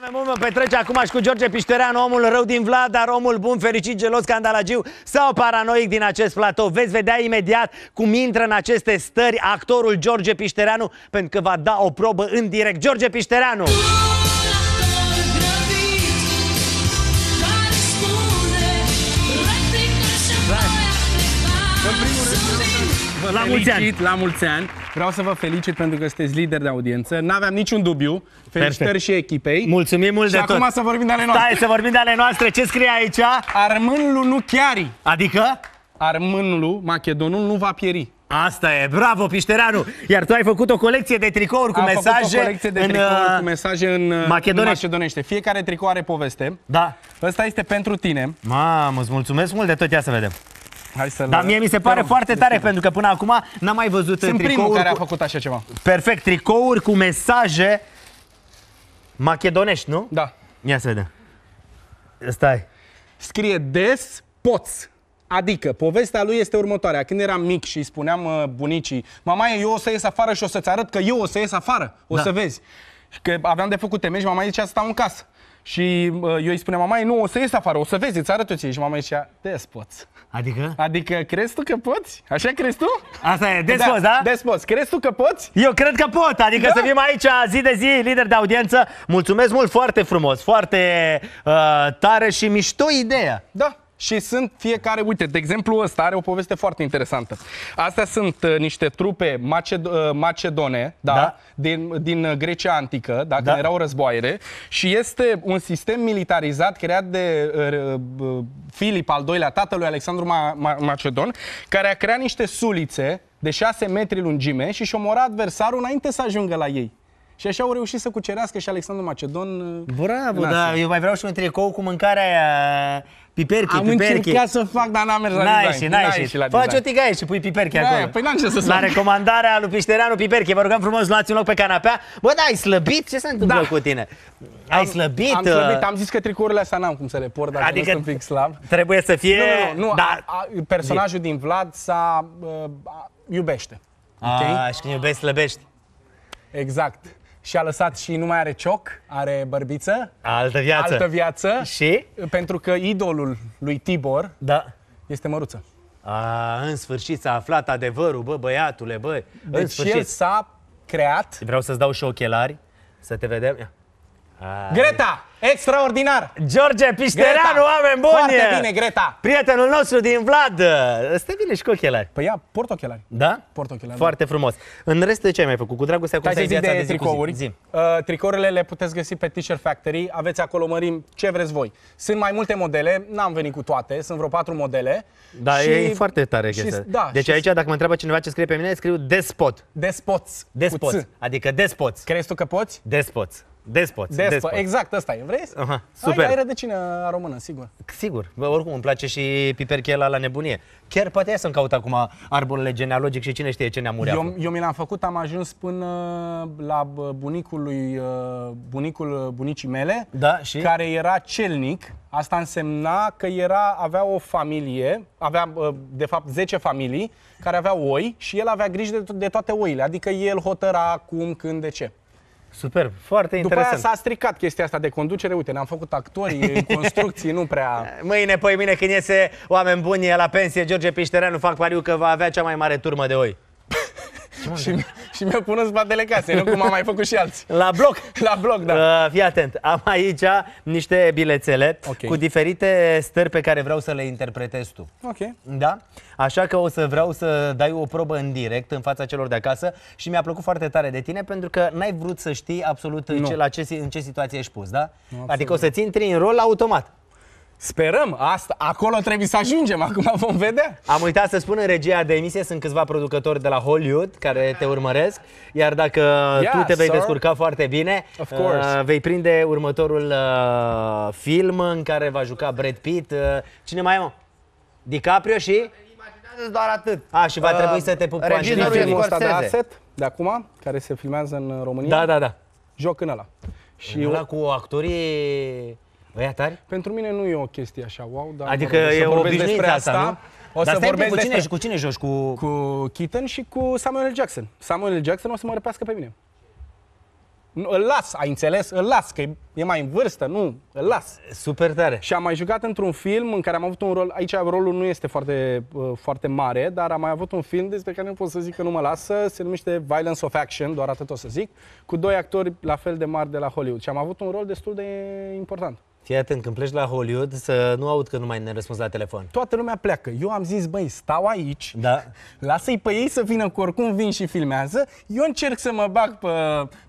Oameni buni, mă petrece acum și cu George Piștereanu, omul rău din Vlad, dar omul bun, fericit, gelos, scandalagiu sau paranoic din acest platou. Veți vedea imediat cum intră în aceste stări actorul George Piștereanu, pentru că va da o probă în direct. George Piștereanu! Vă La mulți ani. felicit, La mulți ani. Vreau să vă felicit pentru că sunteți lider de audiență. N-aveam niciun dubiu. Felicitări Perfect. și echipei. Mulțumim mult și de acum tot. să vorbim de ale noastre. Stai să vorbim de ale noastre. Ce scrie aici? Armânlu nu chiari. Adică? Armânlu, macedonul, nu va pieri. Asta e, bravo Piștereanu! Iar tu ai făcut o colecție de tricouri cu Am mesaje făcut o colecție de în, tricouri uh, cu mesaje în uh, macedonește. în macedonește. Fiecare tricou are poveste. Da. Ăsta este pentru tine. Mamă, îți mulțumesc mult de tot, ia să vedem. Hai să Dar mie mi se pare foarte tare pentru că până acum n-am mai văzut Sunt tricouri primul care a cu... făcut așa ceva. Perfect, tricouri cu mesaje macedonești, nu? Da. Ia să vedem. Stai. Scrie des poți. Adică, povestea lui este următoarea. Când eram mic și îi spuneam uh, bunicii, mama, eu o să ies afară și o să-ți arăt că eu o să ies afară. O Da. să vezi. Și că aveam de făcut teme și mama zicea să stau în casă. Și uh, eu îi spuneam, mama, nu, o să ies afară, o să vezi, îți arăt eu ție. Și mama zicea, des poți. Adică? Adică, crezi tu că poți? Așa crezi tu? Asta e, despoz, da? Des poți. Crezi tu că poți? Eu cred că pot, adică Da. să fim aici zi de zi, lider de audiență. Mulțumesc mult, foarte frumos, foarte uh, tare și mișto ideea. Da. Și sunt fiecare, uite, de exemplu ăsta are o poveste foarte interesantă. Astea sunt uh, niște trupe maced- uh, macedone, da, Da. Din, din uh, Grecia antică, da, când Da. erau războaiere, și este un sistem militarizat creat de uh, uh, Filip al doilea, tatălui Alexandru Ma- Ma- Macedon, care a creat niște sulițe de 6 metri lungime și și-a omorat adversarul înainte să ajungă la ei. Și așa au reușit să cucerească și Alexandru Macedon. uh, Bravo, în da, Asia. eu mai vreau și un tricou cu mâncarea aia, piperchi, Am piperchi. încercat să fac, dar n-am mers la N-ai design. și, n-ai N-ai și. și la Faci o design. tigaie și pui piperchi Da, acolo. păi n-am ce să La fac. recomandarea lui Piștereanu Piperchi, vă rugăm frumos, luați un loc pe canapea. Bă, da, ai slăbit? Ce se întâmplă Da. cu tine? Ai slăbit? Am slăbit, uh, am zis că tricourile astea n-am cum să le port dacă Adică adică nu sunt un pic slab. trebuie să fie... Nu, nu, nu. Da. A, a, personajul din Vlad s-a uh, a, iubește. A, Ok? și când iubești, slăbești. Exact. Și a lăsat și nu mai are cioc, are bărbiță, Altă viață. altă viață, Și? pentru că idolul lui Tibor Da. este măruță. A, în sfârșit s-a aflat adevărul, bă, băiatule, bă. în Deci el sfârșit. s-a creat. Vreau să-ți dau și ochelari, să te vedem. Ia. A, Greta! Extraordinar! George Piștereanu, oameni buni! Foarte bine, Greta! Prietenul nostru din Vlad. Stă bine și cu ochelari. Păi ia, port ochelari. Da? Port ochelari. Foarte frumos. În rest, de ce ai mai făcut? Cu dragostea, cum Hai să stai zic viața de de zi cu tricouri. zi? Zi. Uh, tricourile le puteți găsi pe T-shirt Factory. Aveți acolo mărim ce vreți voi. Sunt mai multe modele, n-am venit cu toate, sunt vreo patru modele. Da, Și- e foarte tare și- chestia. da, deci și- aici, dacă mă întreabă cineva ce scrie pe mine, scriu despot. Despoți. cu Despoți. ț. Adică despoți. Crezi tu că poți? Despoți. Despoți. Despo. despoți. Exact, ăsta e. Vrei? Aha, super. Ai, ai rădăcină română, sigur. Sigur, bă, oricum îmi place și piperchela la nebunie. Chiar poate ia să-mi caut acum arborele genealogic și cine știe ce neamuri află. Eu, eu mi l-am făcut, am ajuns până la bă, bunicul lui, uh, bunicul bunicii mele, Da, și? care era celnic. Asta însemna că era, avea o familie, avea uh, de fapt 10 familii care aveau oi și el avea grijă de, to- de toate oile. Adică el hotăra cum, când, de ce. Super, foarte După aia interesant. s-a stricat chestia asta de conducere. Uite, ne-am făcut actori în construcții, nu prea... Mâine, păi mine, când iese oameni buni la pensie, George Piștereanu fac pariu că va avea cea mai mare turmă de oi. Și, mi- și mi-a pus în spatele casei, nu cum am mai făcut și alții. La bloc. La bloc, da. Uh, fii atent, am aici niște bilețele Ok. cu diferite stări pe care vreau să le interpretezi tu. Ok. Da? Așa că o să vreau să dai o probă în direct în fața celor de acasă și mi-a plăcut foarte tare de tine pentru că n-ai vrut să știi absolut Nu. ce, la ce, în ce situație ești pus, da? absolut. adică o să-ți intri în rol automat. Sperăm, asta, acolo trebuie să ajungem, acum vom vedea. Am uitat să spun în regia de emisie sunt câțiva producători de la Hollywood care te urmăresc, iar dacă Yeah, tu te vei sir. descurca foarte bine, Of course. uh, vei prinde următorul uh, film în care va juca Brad Pitt. Uh, cine mai e, mă? DiCaprio și? Imaginează doar atât. A, și va Uh, trebui să te pup cu regizorul Angelina e Jolie. Filmul ăsta de Scorsese. Asset, de acum, care se filmează în România, Da, da, da. joc în ăla. Și Și ăla cu actorii ăia tari? pentru mine nu e o chestie așa, wow, dar Adică mă rog, o să e vorbesc obișnuit despre asta, nu? O Dar să stai un pic, vorbesc cu cine, despre... cu cine joci? Cu... Cu Keaton și cu Samuel L. Jackson. Samuel L. Jackson o să mă răpească pe mine. Nu, îl las, ai înțeles? Îl las, că e- e mai în vârstă, nu, îl las. Super tare. Și am mai jucat într-un film în care am avut un rol, aici rolul nu este foarte, uh, foarte mare, dar am mai avut un film despre care nu pot să zic că nu mă lasă, se numește Violence of Action, doar atât o să zic, cu doi actori la fel de mari de la Hollywood. Și am avut un rol destul de important. Fii atent, când pleci la Hollywood să nu aud că nu mai ne răspunzi la telefon. Toată lumea pleacă. Eu am zis, băi, stau aici, Da. lasă-i pe ei să vină, cu oricum vin și filmează, eu încerc să mă bag pe,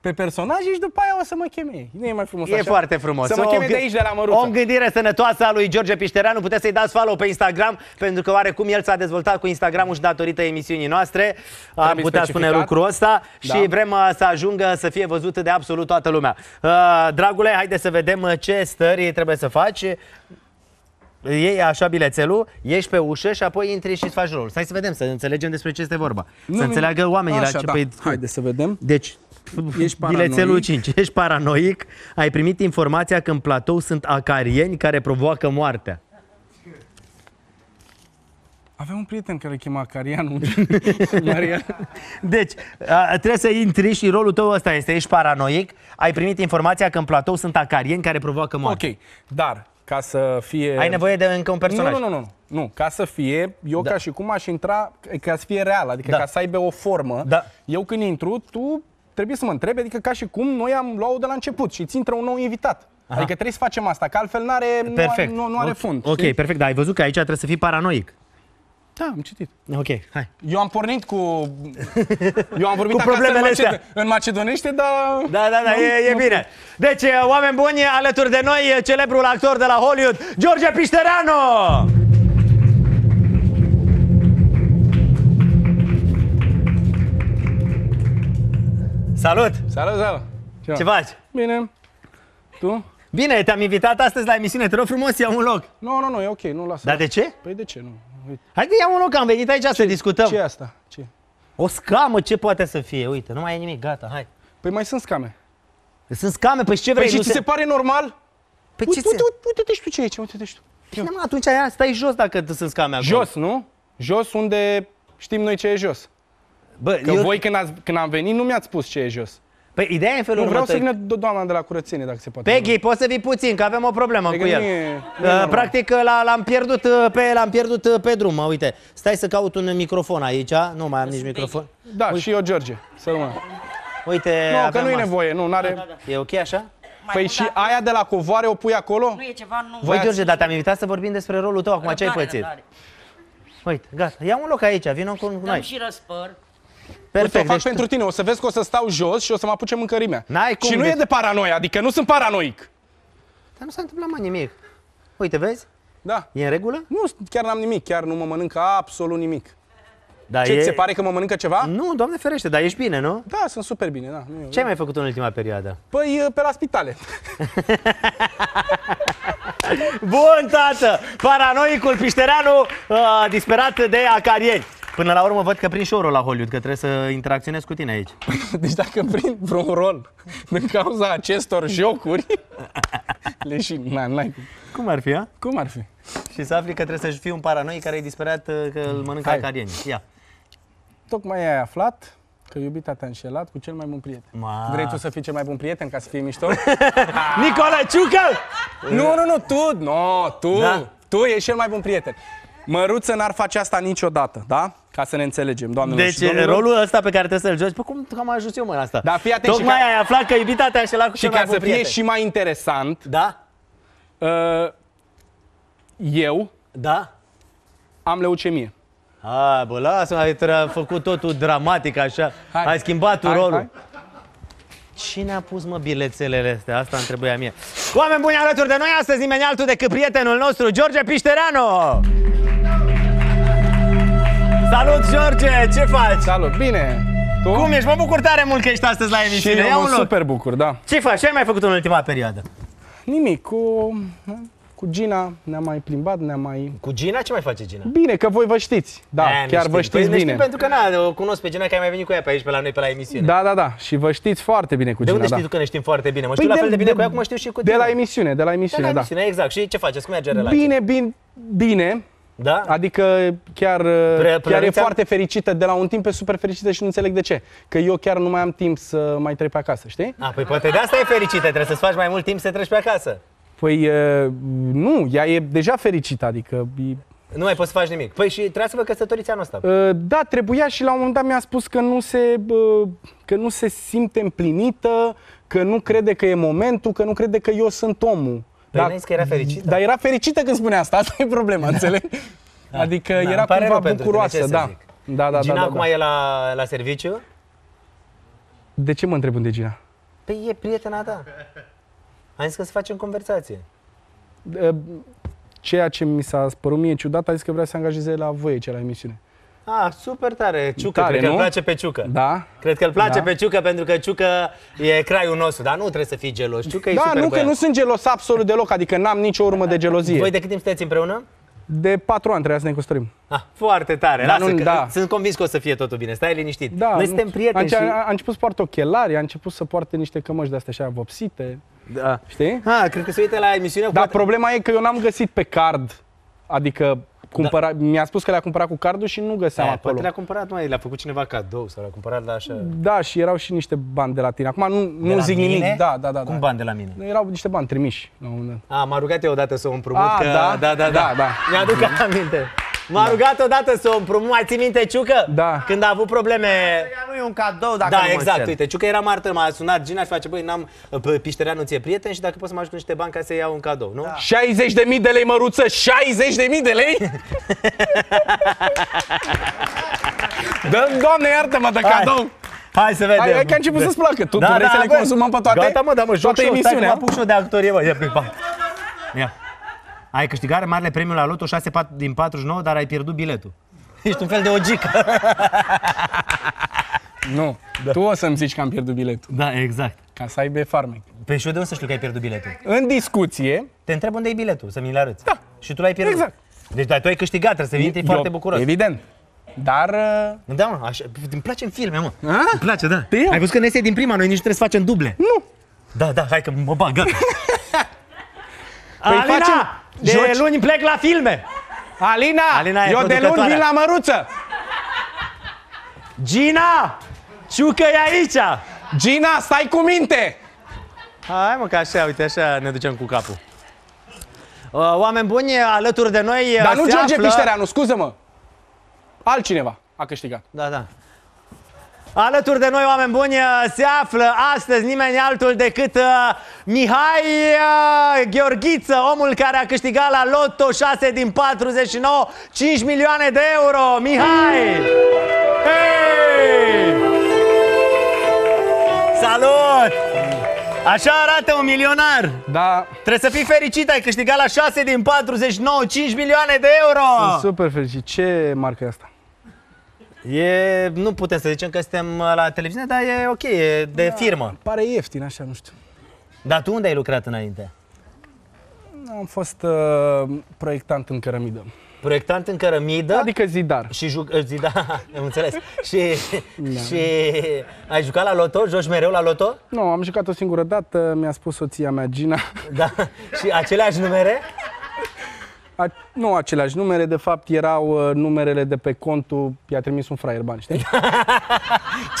pe personaje și după aia o să mă cheme ei. Nu e mai frumos E așa? foarte frumos. Să mă O cheme gâ- de aici, de la Măruță. O gândire sănătoasă a lui George Piștereanu. Puteți să-i dați follow pe Instagram, pentru că oarecum el s-a dezvoltat cu Instagramul și datorită emisiunii noastre. Am Trebuie putea specificat. spune lucrul ăsta Da. și vrem uh, să ajungă să fie văzut de absolut toată lumea. Uh, dragule, haide să vedem uh, ce stări trebuie să faci. Iei așa bilețelul, ieși pe ușă și apoi intri și îți faci rolul. Stai să vedem, să înțelegem despre ce este vorba. Nu, să nu, înțeleagă oamenii Așa, la ce da. păi, Haide să vedem. deci, Ești paranoic. bilețelul 5. Ești paranoic, ai primit informația că în platou sunt acarieni care provoacă moartea. Avem un prieten care îl chema Carianu. Maria. Deci, a, trebuie să intri și rolul tău ăsta este, ești paranoic, ai primit informația că în platou sunt acarieni care provoacă moartea. Ok, dar ca să fie... Ai nevoie de încă un personaj. Nu, nu, nu, nu, nu. Ca să fie, eu Da. ca și cum aș intra, ca să fie real, adică Da. ca să aibă o formă. Da. Eu când intru, tu trebuie să mă întrebi, adică ca și cum noi am luat de la început și ți intră un nou invitat. Adică trebuie să facem asta, că altfel n-are, nu, are, Perfect. nu, nu are Ok. fund. Ok, știi? perfect, dar ai văzut că aici trebuie să fii paranoic. Da, am citit. Ok, hai. Eu am pornit cu... Eu am vorbit Cu acasă în, problemele astea. maced... în macedonește, dar... Da, da, da, e, e bine. Deci, oameni buni, alături de noi, celebrul actor de la Hollywood, George Piștereanu! Salut! Salut, salut! Ce faci? Bine. Tu? Bine, te-am invitat astăzi la emisiune, te rog frumos, ia un loc. Nu, nu, nu, e ok, nu lasă. Dar de ce? Păi de ce nu? Uite. Haide, ia un loc, am venit aici să discutăm. Ce e asta? Ce? O scamă, ce poate să fie? Uite, nu mai e nimic, gata, hai. Păi mai sunt scame. Sunt scame, păi și ce vrei? Păi și nu ți se pare normal? Păi Uite, ce uite, se... uite, uite-te și tu ce e aici, uite-te și tu. Bine, mă, atunci aia, stai jos dacă t- sunt scame acolo. Jos, nu? Jos unde știm noi ce e jos. Bă, Că eu... voi când, ați, când am venit nu mi-ați spus ce e jos. Păi ideea e în felul Nu vreau să următor. vină do- doamna de la curățenie, dacă se poate. Peggy, poți să vii puțin, că avem o problemă Adică cu el. nu e- nu e Uh, normal. Practic l-a- l-am pierdut, uh, pe, l-am pierdut uh, pe drum, mă, uite. Stai să caut un microfon aici, nu mai am nici microfon. Da, și eu, George. Să rămână. Uite, Nu, că avem nu e asta. nevoie, nu, n-are... E ok așa? Mai Păi mult și dacă aia de la covoare o pui acolo? Nu e ceva, nu. Voi, ați- George, dar te-am invitat să vorbim despre rolul tău, acum ce ai Răbdare, pățit? răbdare. Uite, gata, ia un loc aici, vină cu Dăm noi. și răspăr. Perfect, Perfect, o fac deci pentru tine, o să vezi că o să stau jos și o să mă apuce mâncărimea. N-ai cum, și nu deci- e de paranoia, adică nu sunt paranoic. Dar nu s-a întâmplat mai nimic. Uite, vezi? Da. E în regulă? Nu, chiar n-am nimic, chiar nu mă mănâncă absolut nimic. Da, Ce, e... ți se pare că mă mănâncă ceva? Nu, doamne ferește, dar ești bine, nu? Da, sunt super bine, da. Nu e- Ce ai mai făcut în ultima perioadă? Păi pe la spitale. Bun, tată! Paranoicul Piștereanu, uh, disperat de acarieni. Până la urmă văd că prin show la Hollywood, că trebuie să interacționez cu tine aici. Deci dacă prind vreun rol din cauza acestor jocuri, le și n n-ai cum. Cum ar fi, a? Cum ar fi? Și să afli că trebuie să fii un paranoic care e disperat uh, că îl mănâncă Hai. acarieni. Ia. Tocmai ai aflat că iubita te-a înșelat cu cel mai bun prieten. Ma. Vrei tu să fii cel mai bun prieten ca să fie mișto? Nicola Ciucă! nu, nu, nu, tu, no, tu, Da. tu ești cel mai bun prieten. Măruță n-ar face asta niciodată, da? Ca să ne înțelegem, doamnelor Deci și domnilor. rolul ăsta pe care trebuie să-l joci, pe cum am ajuns eu mă în asta? Da, fii atent și Tocmai ca- ai aflat că iubita te-a înșelat cu Și cel mai ca bun să fie prieten. și mai interesant, Da? uh, eu Da? am leucemie. Hai, bă, lasă, ai tra- făcut totul dramatic așa. Hai. Ai schimbat tu Hai, rolul. hai. Cine a pus, mă, bilețelele astea? Asta îmi trebuia mie. Oameni buni alături de noi astăzi, nimeni altul decât prietenul nostru, George Piștereanu! Salut, George! Ce faci? Salut, bine! Tu? Cum ești? Mă bucur tare mult că ești astăzi la Și emisiune. Ia eu un mă loc. super bucur, da. Ce faci? Ce ai mai făcut în ultima perioadă? Nimic, cu, cu Gina ne-am mai plimbat, ne-am mai... Cu Gina? Ce mai face Gina? Bine, că voi vă știți. Da, Aia ne chiar știm. vă știți păi ne bine. știm pentru că na, o cunosc pe Gina că ai mai venit cu ea pe aici, pe la noi, pe la emisiune. Da, da, da. Și vă știți foarte bine cu De Gina, unde da. știi tu că ne știm foarte bine? Mă Păi știu la de- fel de bine de- cu ea cum mă știu și cu De tine. la emisiune, de la De emisiune, la da. emisiune, exact. Și ce faceți? Cum merge relația? Bine, bine, bine. Da? Adică chiar, Pre- chiar e Florența? foarte fericită, de la un timp pe super fericită și nu înțeleg de ce. Că eu chiar nu mai am timp să mai trec pe acasă, știi? A, păi poate de asta e fericită, trebuie să-ți faci mai mult timp să treci pe acasă. Păi e, nu, ea e deja fericită, adică e, Nu mai poți să faci nimic. Păi și trebuia să vă căsătoriți anul ăsta. Uh, Da, trebuia și la un moment dat mi-a spus că nu se, uh, că nu se simte împlinită, că nu crede că e momentul, că nu crede că eu sunt omul. Păi n-ai zis că era fericită? Dar era fericită când spunea asta, asta e problema, înțelegi? Adică Da, era îmi pare cumva rău pentru tine, bucuroasă, ce să da. zic. Da, da, Gina da, da, acum da. e la, la serviciu? De ce mă întreb unde e Gina? Păi e prietena ta. Am zis că să facem conversație. Uh, Ceea ce mi s-a părut mie ciudat, a zis că vrea să se angajeze la voi aici, la emisiune. Ah, super tare. Ciucă, Tare, cred că nu? îl place pe Ciucă. Da? Cred că îl place Da. pe Ciucă pentru că Ciucă e craiul nostru, dar nu trebuie să fii gelos. Ciucă e Da, super nu că băiat. nu sunt gelos absolut deloc, adică n-am nicio urmă de gelozie. Voi de cât timp sunteți împreună? De patru ani trebuia să ne căsătorim. Ah, foarte tare. Dar Lasă, nu- că da. Sunt convins că o să fie totul bine. Stai liniștit. Da, Noi nu suntem știu. prieteni a, și... a, a început să poartă ochelari, a început să poarte niște cămăși de astea așa vopsite, Da. știi? Ah, cred că se uită la emisiune. Dar problema e că eu n-am găsit pe card, adică cumpăra, mi-a spus că le-a cumpărat cu cardul și nu găseam Eh, acolo. poate le-a cumpărat, mai le-a făcut cineva cadou sau le-a cumpărat la așa... Da, și erau și niște bani de la tine. Acum nu, De nu la zic mine? nimic. Da, da, da. Cum da. bani de la mine? Erau niște bani trimiși la un moment dat. A, m-a rugat eu odată să o împrumut, A, că... da? da, da, Da, da. Mi-aduc aminte. M-a rugat odată să o împrumut, mai ții minte, Ciucă? Da. Când a avut probleme... Ea nu e un cadou dacă Da, nu mă exact, înșel. uite, Ciucă era martă, m-a sunat Gina și face, băi, n-am, pe Piștereanu ție prieten și dacă poți să mă ajut cu niște bani ca să iau un cadou, nu? Da. 60 de mii de lei, măruță! 60 de mii de lei? Dă, doamne, iartă-mă de cadou! Hai să vedem. Hai, hai că a început să-ți placă. Tu, Da, tu vrei da, să le bă. consumăm pe toate? Gata, mă, da, mă, joc Toată și eu, stai că emisiunea. mă apuc și eu de actorie, bă, ia pe pa. Ia. Ai câștigat marele premiu la Loto 6 pat- din 49, dar ai pierdut biletul. Ești un fel de ogică. Nu, tu o să-mi zici că am pierdut biletul. Da, exact. Ca să aibă farmec. Pe și eu de unde să știu că ai pierdut biletul? În discuție, Te întreb unde e biletul, să mi l arăți. Da. Și tu l-ai pierdut. Exact. Deci, dar tu ai câștigat, trebuie să vii, e foarte bucuros. Evident. Dar uh, Da, mă, așa, îmi place în filme, mă. A? Îmi place, da. Te iau. Ai văzut că ne iese din prima, noi nici nu trebuie să facem duble. nu. Da, da, hai că mă bag, gata. Păi Alina, facem- de joci- luni plec la filme. Alina, Alina e eu de luni producătoarea. vin la măruță. Gina, Ciucă e aici. Gina, stai cu minte. Hai mă, că așa, uite, așa ne ducem cu capul. Uh, Oameni buni, alături de noi uh, Dar nu se George află... Piștereanu, scuză-mă. Altcineva a câștigat. Da, da. Alături de noi, oameni buni, uh, se află astăzi nimeni altul decât uh, Mihai uh, Gheorghiță, omul care a câștigat la Lotto 6 din 49, 5 milioane de euro. Mihai! Hei! Salut! Așa arată un milionar! Da, Trebuie să fii fericit, ai câștigat la 6 din 49, 5 milioane de euro! super fericit. Ce marcă e asta? E, nu putem să zicem că suntem uh, la televiziune, dar e ok, e de firmă. Pare ieftin, așa, nu știu. Dar tu unde ai lucrat înainte? Am fost uh, proiectant în cărămidă. Proiectant în cărămidă Adică zidar. și juc... zi, da, am înțeles. și, și ai jucat la loto? Joci mereu la loto? Nu, am jucat o singură dată, mi-a spus soția mea, Gina. Da. și aceleași numere? A, nu aceleași numere, de fapt erau uh, numerele de pe contul, i-a trimis un fraier bani, știi?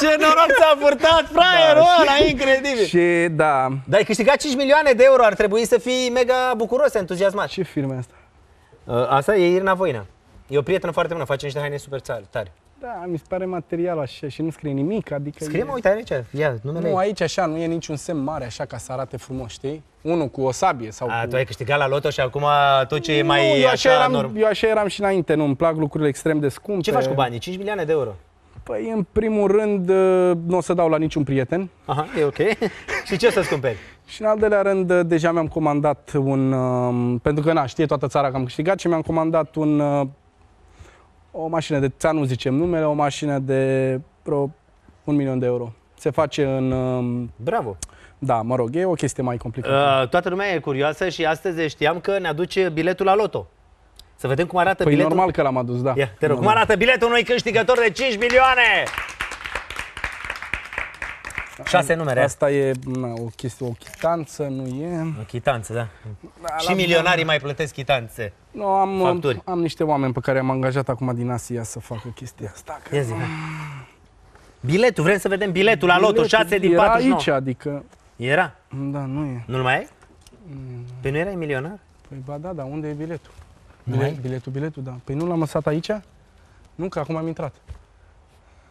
Ce noroc ți-a purtat fraierul Da, ăla, incredibil! și da, Dar ai câștigat 5 milioane de euro, ar trebui să fii mega bucuros, entuziasmat. ce firmă e asta? Uh, Asta e Irina Voina. E o prietenă foarte bună, face niște haine super tari. Tari. Da, mi se pare material așa și nu scrie nimic, adică... Scrie, e... mă, uite aici, ia, numele Nu, ei. aici așa, nu e niciun semn mare așa ca să arate frumos, știi? Unul cu o sabie sau A, cu... tu ai câștigat la loto și acum tot ce e mai nu, eu așa, eram, norm. eu așa eram și înainte, nu, îmi plac lucrurile extrem de scumpe. Ce faci cu banii? 5 milioane de euro. Păi, în primul rând, uh, nu o să dau la niciun prieten. Aha, e ok. și ce o să-ți cumperi? Și în al doilea rând, uh, deja mi-am comandat un... um, Pentru că, na, știe toată țara că am câștigat și mi-am comandat un... uh, O mașină de, ți nu zicem numele, o mașină de vreo un milion de euro. Se face în... um, Bravo. Da, mă rog, e o chestie mai complicată. Uh, toată lumea e curioasă și astăzi știam că ne aduce biletul la loto. Să vedem cum arată Păi biletul. normal că l-am adus, da. Ia, te rog, cum Normal. arată biletul unui câștigător de 5 milioane? Șase numere. Asta e na, o chestie, o chitanță, nu e. O chitanță, da. Și milionarii mai plătesc chitanțe. Nu, am, Facturi. am niște oameni pe care am angajat acum din Asia să facă chestia asta. Că Ia zi, hai. Biletul, vrem să vedem biletul la loto, biletul 6 din era 49. aici, adică, Era? da, nu e. Nu-l mai ai? Mm. Păi nu erai milionar? Păi ba da, dar unde e biletul? Nu Bilet, ai? biletul, biletul, da. Păi nu l-am lăsat aici? Nu, că acum am intrat.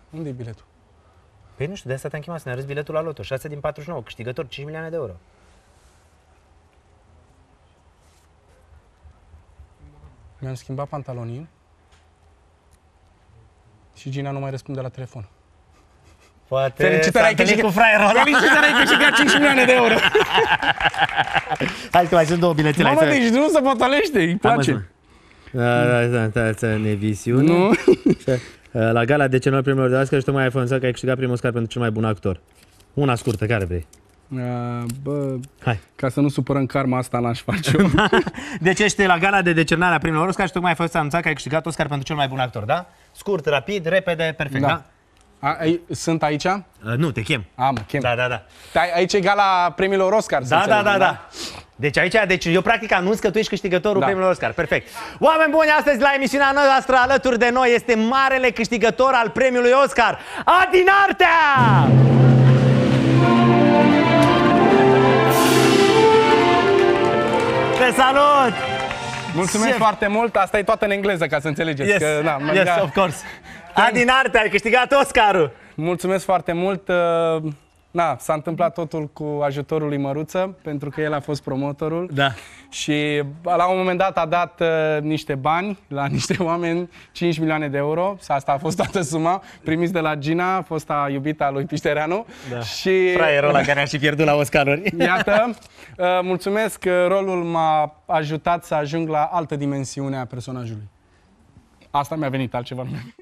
Unde e biletul? Păi nu știu, de asta te-am chemat să ne arăți biletul la loto. 6 din 49, câștigător 5 milioane de euro. Mi-am schimbat pantalonii și Gina nu mai răspunde la telefon. Poate Felicitări, s-a ai întâlnit câștigat- cu fraierul ăla. Felicitări, ai câștigat 5 milioane de euro! Hai că mai sunt două biletele. Mamă, hai să- deci nu se potolește, îi Hai, mă, place. Da, da, da, da, da, neviziune. Nu? La gala de cenor premiilor de Oscar și tocmai ai anunțat că ai câștigat primul Oscar pentru cel mai bun actor. Una scurtă, care vrei? Uh, Bă, Hai. ca să nu supărăm karma asta n-aș face-o. Deci ești la gala de decernare a premiilor Oscar și tocmai ai fost anunțat că ai câștigat Oscar pentru cel mai bun actor, da? Scurt, rapid, repede, perfect, da? Da. A, ai, sunt aici? Uh, nu, te chem. Am, chem. Da, da, da. Da, aici e gala premiilor Oscar, să Da, da, înțelegem, da, da. Deci aici, deci eu practic anunț că tu ești câștigătorul Da. premiilor Oscar. Perfect. Oameni buni, astăzi la emisiunea noastră alături de noi este marele câștigător al premiului Oscar, Adin Artea! Te salut! Mulțumesc Șef. foarte mult. Asta e toată în engleză, ca să înțelegeți. Yes, Că, na, yes, da. of course. Adin Artea, ai câștigat Oscarul! Mulțumesc foarte mult. uh, Na, s-a întâmplat totul cu ajutorul lui Măruță, pentru că el a fost promotorul. Da. Și la un moment dat a dat uh, niște bani la niște oameni, 5 milioane de euro. Și Asta a fost toată suma, primiți de la Gina, fosta iubita lui Piștereanu. Da. Și Fraierul ăla care a și pierdut la Oscaruri. Iată, uh, mulțumesc că rolul m-a ajutat să ajung la altă dimensiune a personajului. Asta mi-a venit, altceva nu mi-a venit.